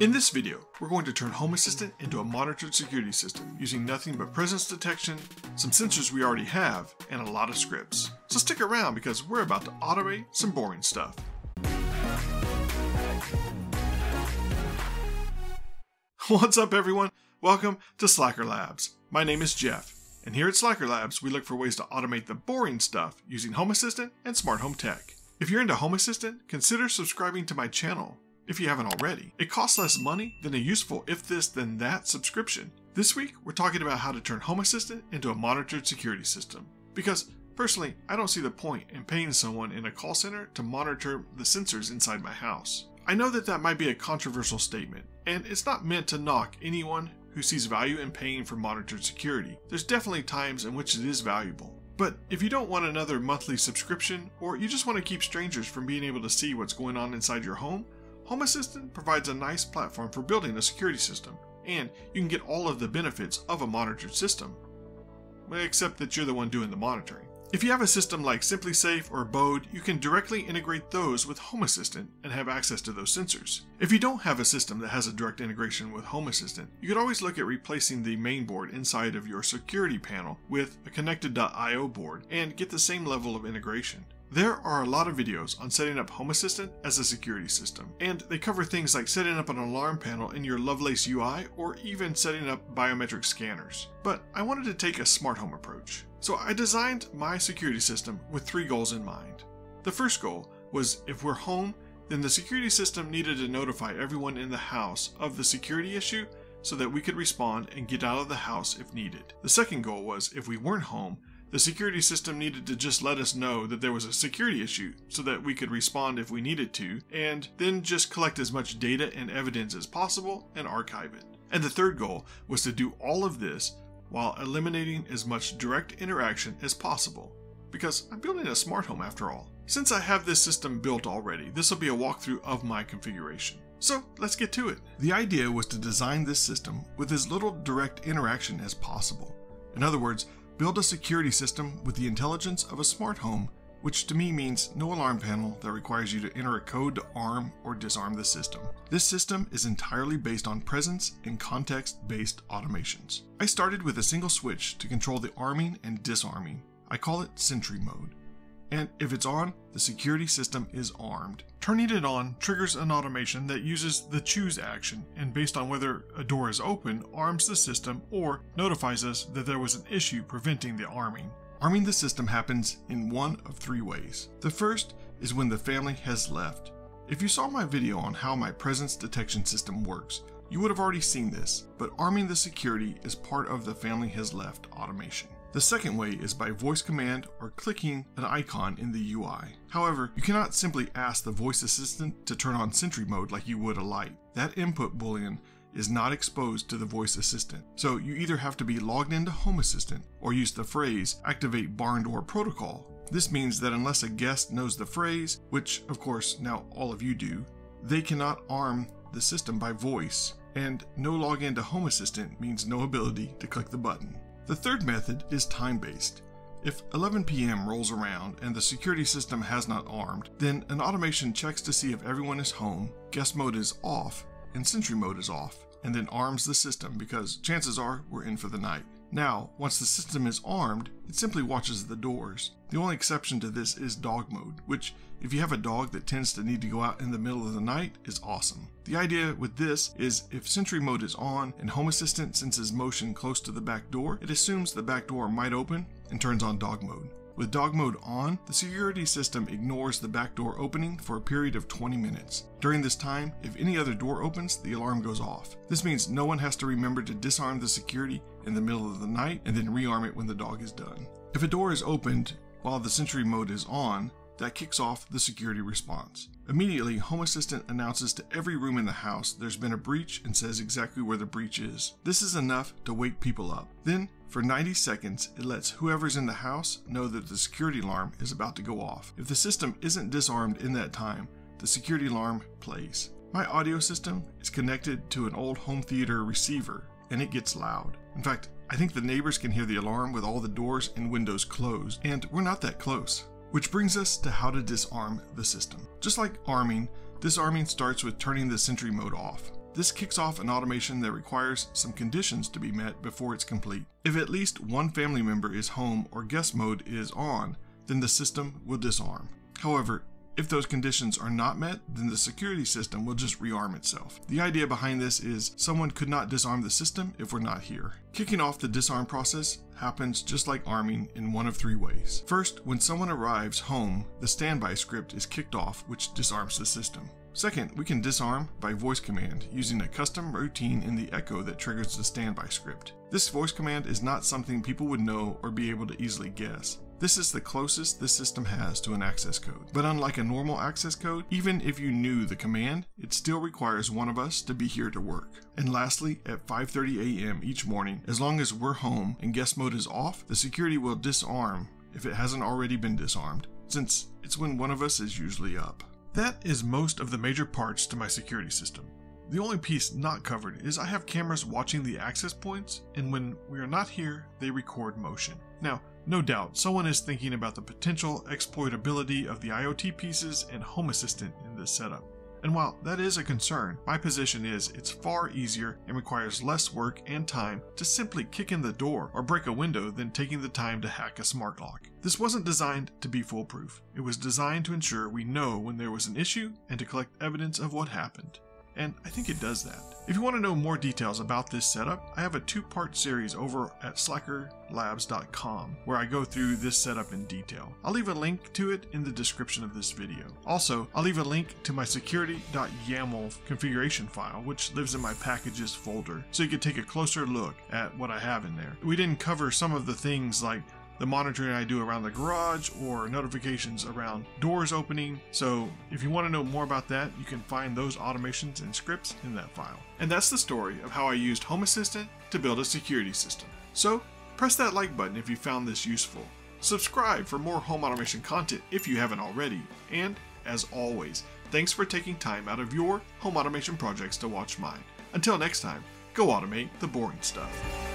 In this video, we're going to turn Home Assistant into a monitored security system using nothing but presence detection, some sensors we already have, and a lot of scripts. So stick around because we're about to automate some boring stuff. What's up everyone? Welcome to Slacker Labs. My name is Jeff, and here at Slacker Labs we look for ways to automate the boring stuff using Home Assistant and Smart Home Tech. If you're into Home Assistant, consider subscribing to my channel if you haven't already. It costs less money than a useful if this then that subscription. This week, we're talking about how to turn Home Assistant into a monitored security system. Because personally, I don't see the point in paying someone in a call center to monitor the sensors inside my house. I know that that might be a controversial statement, and it's not meant to knock anyone who sees value in paying for monitored security. There's definitely times in which it is valuable. But if you don't want another monthly subscription, or you just want to keep strangers from being able to see what's going on inside your home, Home Assistant provides a nice platform for building a security system, and you can get all of the benefits of a monitored system. Except that you're the one doing the monitoring. If you have a system like SimpliSafe or Abode, you can directly integrate those with Home Assistant and have access to those sensors. If you don't have a system that has a direct integration with Home Assistant, you could always look at replacing the main board inside of your security panel with a Konnected.io board and get the same level of integration. There are a lot of videos on setting up Home Assistant as a security system, and they cover things like setting up an alarm panel in your Lovelace UI or even setting up biometric scanners. But I wanted to take a smart home approach. So I designed my security system with three goals in mind. The first goal was if we're home, then the security system needed to notify everyone in the house of the security issue so that we could respond and get out of the house if needed. The second goal was if we weren't home, the security system needed to just let us know that there was a security issue so that we could respond if we needed to, and then just collect as much data and evidence as possible and archive it. And the third goal was to do all of this while eliminating as much direct interaction as possible. Because I'm building a smart home after all. Since I have this system built already, this will be a walkthrough of my configuration. So let's get to it. The idea was to design this system with as little direct interaction as possible. In other words, Build a security system with the intelligence of a smart home, which to me means no alarm panel that requires you to enter a code to arm or disarm the system. This system is entirely based on presence and context based automations. I started with a single switch to control the arming and disarming. I call it Sentry Mode and if it's on, the security system is armed. Turning it on triggers an automation that uses the choose action, and based on whether a door is open, arms the system or notifies us that there was an issue preventing the arming. Arming the system happens in one of three ways. The first is when the family has left. If you saw my video on how my presence detection system works, you would have already seen this, but arming the security is part of the family has left automation. The second way is by voice command or clicking an icon in the UI. However, you cannot simply ask the voice assistant to turn on sentry mode like you would a light. That input boolean is not exposed to the voice assistant. So you either have to be logged into Home Assistant or use the phrase activate barn door protocol. This means that unless a guest knows the phrase, which of course now all of you do, they cannot arm the system by voice, and no login to Home Assistant means no ability to click the button. The third method is time based. If 11 p.m. rolls around and the security system has not armed, then an automation checks to see if everyone is home, guest mode is off, and sentry mode is off, and then arms the system because chances are we're in for the night. Now, once the system is armed, it simply watches the doors. The only exception to this is dog mode, which, if you have a dog that tends to need to go out in the middle of the night, is awesome. The idea with this is if sentry mode is on and Home Assistant senses motion close to the back door, it assumes the back door might open and turns on dog mode. With dog mode on, the security system ignores the back door opening for a period of 20 minutes. During this time, if any other door opens, the alarm goes off. This means no one has to remember to disarm the security in the middle of the night and then rearm it when the dog is done. If a door is opened while the sentry mode is on, that kicks off the security response. Immediately, Home Assistant announces to every room in the house there's been a breach and says exactly where the breach is. This is enough to wake people up. Then for 90 seconds, it lets whoever's in the house know that the security alarm is about to go off. If the system isn't disarmed in that time, the security alarm plays. My audio system is connected to an old home theater receiver, and it gets loud. In fact, I think the neighbors can hear the alarm with all the doors and windows closed, and we're not that close. Which brings us to how to disarm the system. Just like arming, disarming starts with turning the sentry mode off. This kicks off an automation that requires some conditions to be met before it's complete. If at least one family member is home or guest mode is on, then the system will disarm. However, if those conditions are not met, then the security system will just rearm itself. The idea behind this is someone could not disarm the system if we're not here. Kicking off the disarm process happens just like arming in one of three ways. First, when someone arrives home, the standby script is kicked off, which disarms the system. Second, we can disarm by voice command using a custom routine in the echo that triggers the standby script. This voice command is not something people would know or be able to easily guess. This is the closest this system has to an access code. But unlike a normal access code, even if you knew the command, it still requires one of us to be here to work. And lastly, at 5:30 a.m. each morning, as long as we're home and guest mode is off, the security will disarm if it hasn't already been disarmed, since it's when one of us is usually up. That is most of the major parts to my security system. The only piece not covered is I have cameras watching the access points, and when we are not here, they record motion. Now, no doubt, someone is thinking about the potential exploitability of the IoT pieces and Home Assistant in this setup. And while that is a concern, my position is it's far easier and requires less work and time to simply kick in the door or break a window than taking the time to hack a smart lock. This wasn't designed to be foolproof. It was designed to ensure we know when there was an issue and to collect evidence of what happened and I think it does that. If you want to know more details about this setup, I have a two part series over at slackerlabs.com where I go through this setup in detail. I'll leave a link to it in the description of this video. Also, I'll leave a link to my security.yaml configuration file, which lives in my packages folder, so you can take a closer look at what I have in there. We didn't cover some of the things like the monitoring I do around the garage or notifications around doors opening. So if you want to know more about that, you can find those automations and scripts in that file. And that's the story of how I used Home Assistant to build a security system. So press that like button if you found this useful. Subscribe for more home automation content if you haven't already. And as always, thanks for taking time out of your home automation projects to watch mine. Until next time, go automate the boring stuff.